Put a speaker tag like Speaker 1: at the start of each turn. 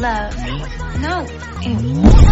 Speaker 1: Love.
Speaker 2: Me?
Speaker 1: No. Mm.